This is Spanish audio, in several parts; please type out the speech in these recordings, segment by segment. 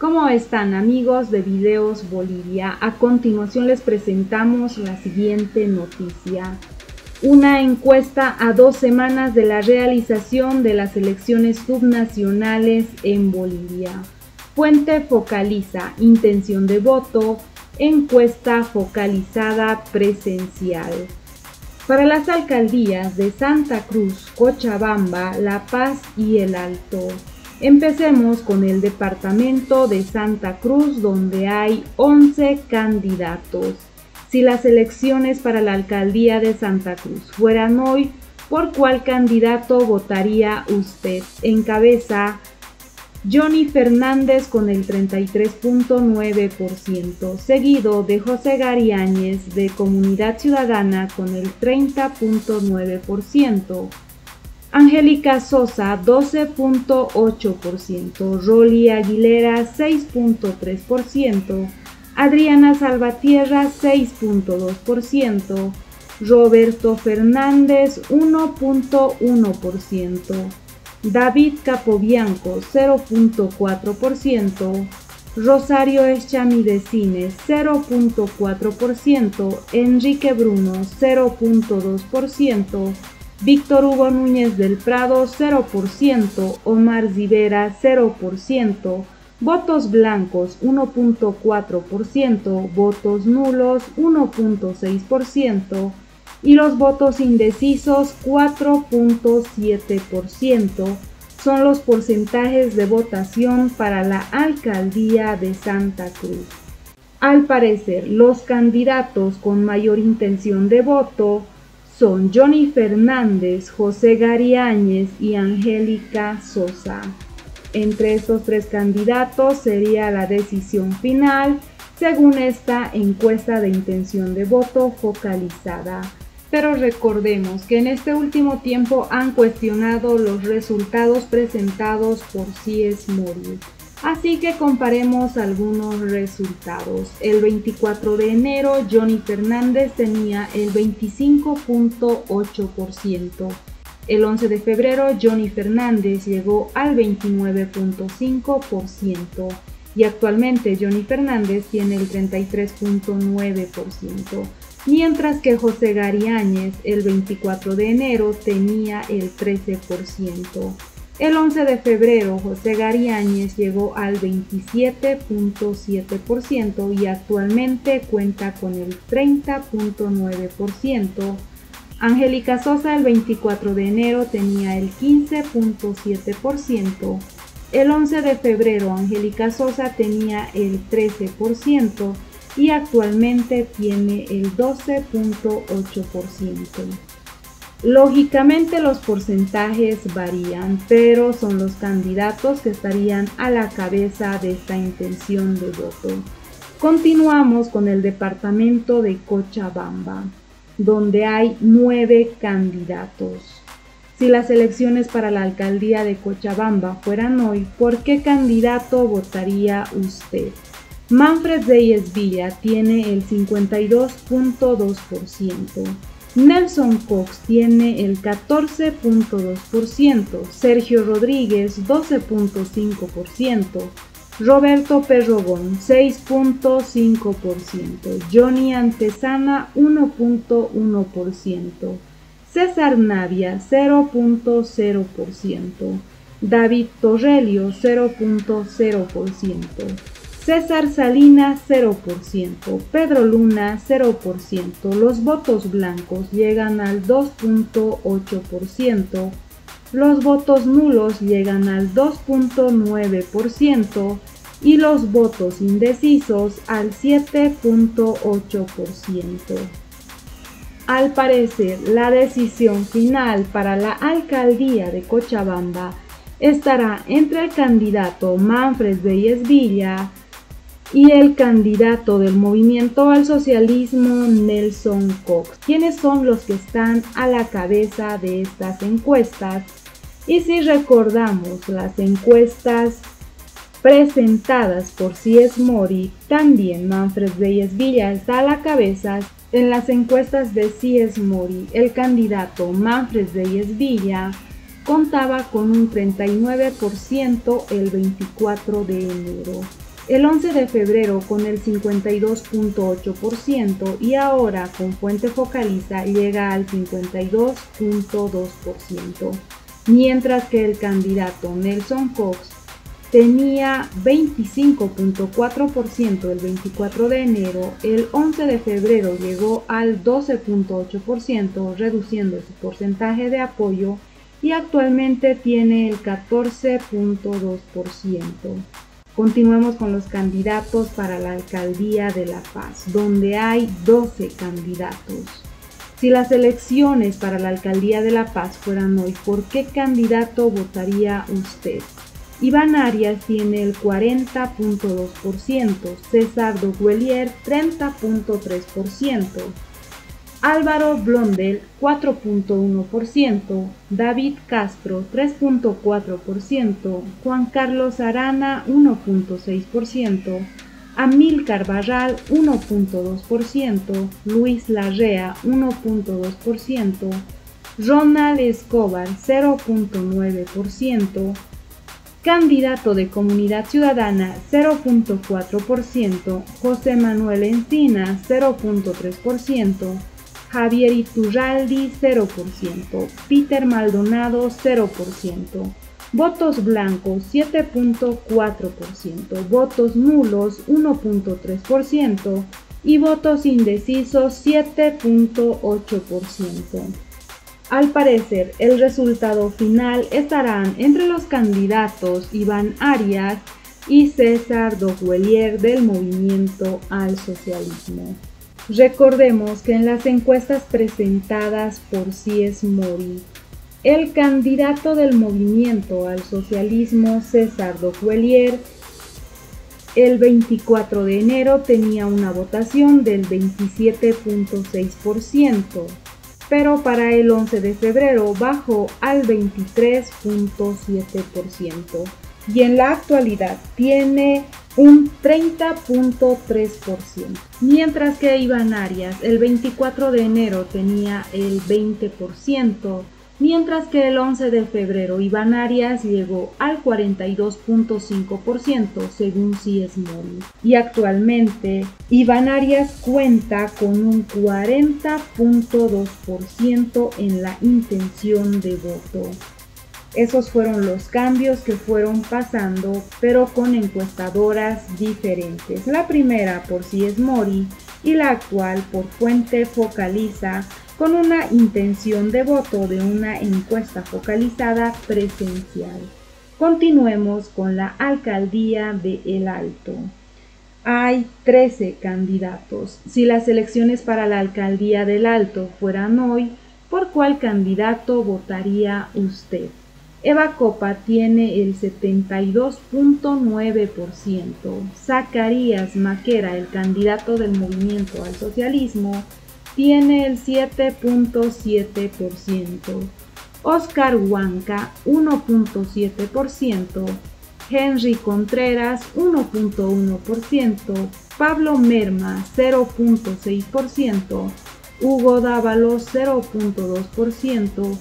¿Cómo están amigos de Videos Bolivia? A continuación les presentamos la siguiente noticia. Una encuesta a dos semanas de la realización de las elecciones subnacionales en Bolivia. Fuente focaliza intención de voto, encuesta focalizada presencial. Para las alcaldías de Santa Cruz, Cochabamba, La Paz y El Alto. Empecemos con el departamento de Santa Cruz donde hay 11 candidatos. Si las elecciones para la alcaldía de Santa Cruz fueran hoy, ¿por cuál candidato votaría usted? Encabeza Johnny Fernández con el 33.9%, seguido de José Gariáñez de Comunidad Ciudadana con el 30.9%, Angélica Sosa 12.8%, Rolly Aguilera 6.3%, Adriana Salvatierra 6.2%, Roberto Fernández 1.1%, David Capobianco 0.4%, Rosario Eschamidecines 0.4%, Enrique Bruno 0.2%, Víctor Hugo Núñez del Prado 0%, Omar Rivera 0%, votos blancos 1.4%, votos nulos 1.6%, y los votos indecisos 4.7% son los porcentajes de votación para la alcaldía de Santa Cruz. Al parecer, los candidatos con mayor intención de voto son Johnny Fernández, José Gariáñez y Angélica Sosa. Entre estos tres candidatos sería la decisión final según esta encuesta de intención de voto focalizada. Pero recordemos que en este último tiempo han cuestionado los resultados presentados por CIES Mori. Así que comparemos algunos resultados. El 24 de enero Johnny Fernández tenía el 25.8%. El 11 de febrero Johnny Fernández llegó al 29.5% y actualmente Johnny Fernández tiene el 33.9% mientras que José Gariáñez el 24 de enero tenía el 13%. El 11 de febrero José Gariáñez llegó al 27.7% y actualmente cuenta con el 30.9%. Angélica Sosa el 24 de enero tenía el 15.7%. El 11 de febrero Angélica Sosa tenía el 13% y actualmente tiene el 12.8%. Lógicamente los porcentajes varían, pero son los candidatos que estarían a la cabeza de esta intención de voto. Continuamos con el departamento de Cochabamba, donde hay nueve candidatos. Si las elecciones para la alcaldía de Cochabamba fueran hoy, ¿por qué candidato votaría usted? Manfred Reyes Villa tiene el 52.2%. Nelson Cox tiene el 14.2%, Sergio Rodríguez 12.5%, Roberto Perrogón 6.5%, Johnny Antesana 1.1%, César Navia 0.0%, David Torrelio 0.0%, César Salinas 0%, Pedro Luna 0%, los votos blancos llegan al 2.8%, los votos nulos llegan al 2.9% y los votos indecisos al 7.8%. Al parecer, la decisión final para la alcaldía de Cochabamba estará entre el candidato Manfred Beyes Villa y el candidato del movimiento al socialismo Nelson Cox. ¿Quiénes son los que están a la cabeza de estas encuestas? Y si recordamos las encuestas presentadas por Cies Mori, también Manfred Reyes Villa está a la cabeza. En las encuestas de Cies Mori, el candidato Manfred Reyes Villa contaba con un 39% el 24 de enero el 11 de febrero con el 52.8% y ahora con Fuente Focaliza llega al 52.2%, mientras que el candidato Nelson Cox tenía 25.4% el 24 de enero, el 11 de febrero llegó al 12.8%, reduciendo su porcentaje de apoyo y actualmente tiene el 14.2%. Continuemos con los candidatos para la alcaldía de La Paz, donde hay 12 candidatos. Si las elecciones para la alcaldía de La Paz fueran hoy, ¿por qué candidato votaría usted? Iván Arias tiene el 40.2%, César Doguelier 30.3%, Álvaro Blondel 4.1%, David Castro 3.4%, Juan Carlos Arana 1.6%, Amil Carvajal 1.2%, Luis Larrea 1.2%, Ronald Escobar 0.9%, Candidato de Comunidad Ciudadana 0.4%, José Manuel Encina 0.3%, Javier Iturraldi 0%, Peter Maldonado 0%, votos blancos 7.4%, votos nulos 1.3% y votos indecisos 7.8%. Al parecer, el resultado final estarán entre los candidatos Iván Arias y César Doguelier del Movimiento al Socialismo. Recordemos que en las encuestas presentadas por Cies Mori, el candidato del movimiento al socialismo, César Docuelier, el 24 de enero tenía una votación del 27.6%, pero para el 11 de febrero bajó al 23.7% y en la actualidad tiene un 30.3%, mientras que Iván Arias el 24 de enero tenía el 20%, mientras que el 11 de febrero Iván Arias llegó al 42.5% según CIESMORI y actualmente Iván Arias cuenta con un 40.2% en la intención de voto. Esos fueron los cambios que fueron pasando, pero con encuestadoras diferentes. La primera por si es Mori y la actual por Fuente Focaliza, con una intención de voto de una encuesta focalizada presencial. Continuemos con la alcaldía de El Alto. Hay 13 candidatos. Si las elecciones para la alcaldía del Alto fueran hoy, ¿por cuál candidato votaría usted? Eva Copa tiene el 72.9%, Zacarías Maquera, el candidato del movimiento al socialismo, tiene el 7.7%, Oscar Huanca 1.7%, Henry Contreras 1.1%, Pablo Merma 0.6%, Hugo Dávalos 0.2%,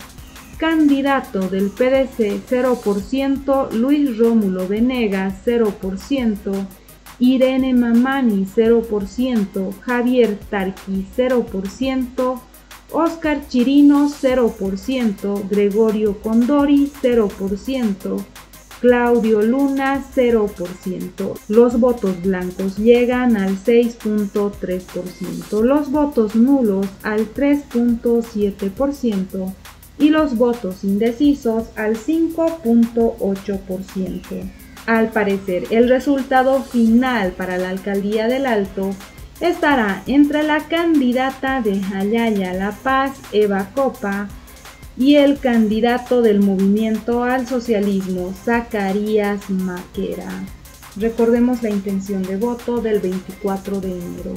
Candidato del PDC 0%, Luis Rómulo Venegas 0%, Irene Mamani 0%, Javier Tarqui 0%, Oscar Chirino 0%, Gregorio Condori 0%, Claudio Luna 0%. Los votos blancos llegan al 6.3%, los votos nulos al 3.7% y los votos indecisos al 5.8%. Al parecer, el resultado final para la alcaldía del Alto estará entre la candidata de Jayaya La Paz, Eva Copa, y el candidato del movimiento al socialismo, Zacarías Maquera. Recordemos la intención de voto del 24 de enero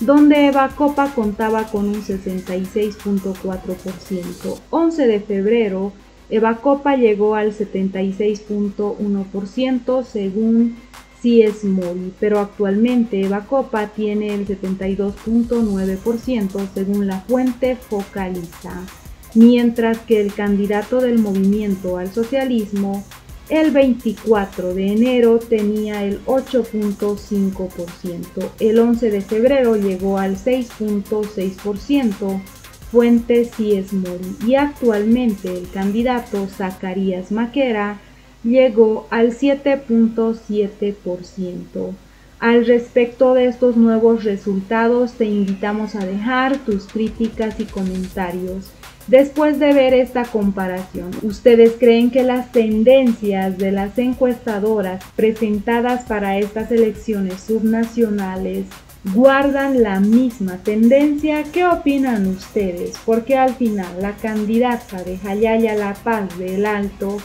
donde Eva Copa contaba con un 66.4%. 11 de febrero, Eva Copa llegó al 76.1% según es Mori, pero actualmente Eva Copa tiene el 72.9% según la fuente Focaliza, mientras que el candidato del movimiento al socialismo el 24 de enero tenía el 8.5%, el 11 de febrero llegó al 6.6%, fuente Ciesmori, y actualmente el candidato Zacarías Maquera llegó al 7.7%. Al respecto de estos nuevos resultados, te invitamos a dejar tus críticas y comentarios. Después de ver esta comparación, ¿ustedes creen que las tendencias de las encuestadoras presentadas para estas elecciones subnacionales guardan la misma tendencia? ¿Qué opinan ustedes? Porque al final la candidata de Jayaya La Paz del Alto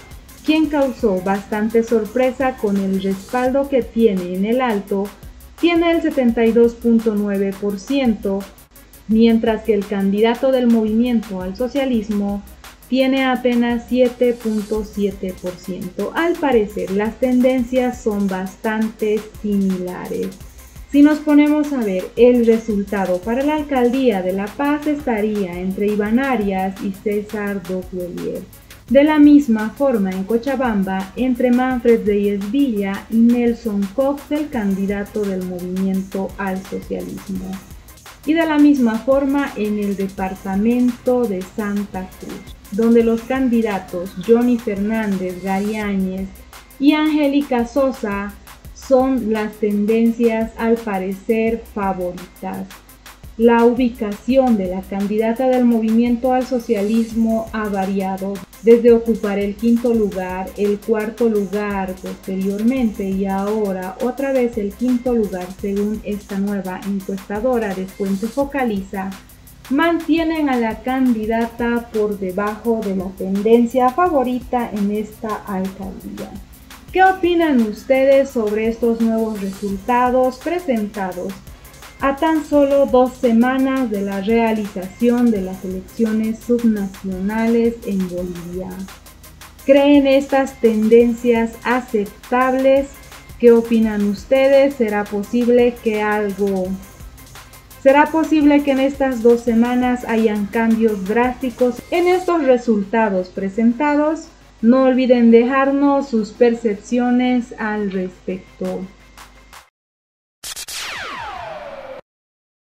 quien causó bastante sorpresa con el respaldo que tiene en el alto, tiene el 72.9%, mientras que el candidato del movimiento al socialismo tiene apenas 7.7%. Al parecer, las tendencias son bastante similares. Si nos ponemos a ver el resultado para la alcaldía de La Paz estaría entre Iván Arias y César Docuelier. De la misma forma, en Cochabamba, entre Manfred Reyes Villa y Nelson Cox, el candidato del movimiento al socialismo. Y de la misma forma, en el departamento de Santa Cruz, donde los candidatos Johnny Fernández, Gary Áñez y Angélica Sosa son las tendencias al parecer favoritas. La ubicación de la candidata del movimiento al socialismo ha variado desde ocupar el quinto lugar, el cuarto lugar posteriormente y ahora otra vez el quinto lugar según esta nueva encuestadora de Fuente Focaliza, mantienen a la candidata por debajo de la tendencia favorita en esta alcaldía. ¿Qué opinan ustedes sobre estos nuevos resultados presentados a tan solo dos semanas de la realización de las elecciones subnacionales en Bolivia. ¿Creen estas tendencias aceptables? ¿Qué opinan ustedes? ¿Será posible que algo... ¿Será posible que en estas dos semanas hayan cambios drásticos en estos resultados presentados? No olviden dejarnos sus percepciones al respecto.